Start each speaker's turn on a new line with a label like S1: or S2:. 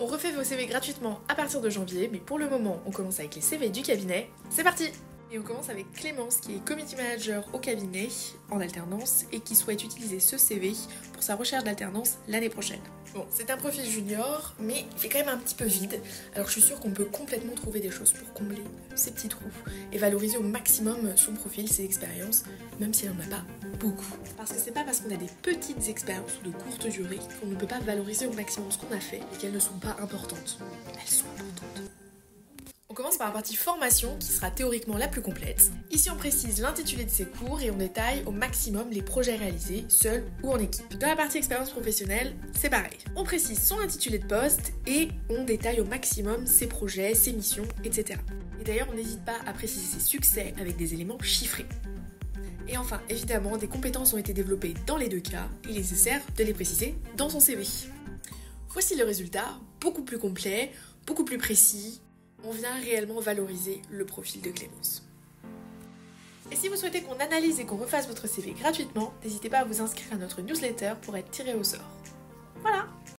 S1: On refait vos CV gratuitement à partir de janvier, mais pour le moment, on commence avec les CV du cabinet. C'est parti et on commence avec Clémence qui est committee manager au cabinet en alternance et qui souhaite utiliser ce CV pour sa recherche d'alternance l'année prochaine. Bon, c'est un profil junior, mais il fait quand même un petit peu vide. Alors je suis sûre qu'on peut complètement trouver des choses pour combler ces petits trous et valoriser au maximum son profil, ses expériences, même si elle n'en a pas beaucoup. Parce que c'est pas parce qu'on a des petites expériences ou de courte durée qu'on ne peut pas valoriser au maximum ce qu'on a fait et qu'elles ne sont pas importantes. Elles sont importantes. La partie formation qui sera théoriquement la plus complète. Ici on précise l'intitulé de ses cours et on détaille au maximum les projets réalisés, seul ou en équipe. Dans la partie expérience professionnelle, c'est pareil. On précise son intitulé de poste et on détaille au maximum ses projets, ses missions, etc. Et d'ailleurs on n'hésite pas à préciser ses succès avec des éléments chiffrés. Et enfin, évidemment, des compétences ont été développées dans les deux cas, il est nécessaire de les préciser dans son CV. Voici le résultat, beaucoup plus complet, beaucoup plus précis, on vient réellement valoriser le profil de Clémence. Et si vous souhaitez qu'on analyse et qu'on refasse votre CV gratuitement, n'hésitez pas à vous inscrire à notre newsletter pour être tiré au sort. Voilà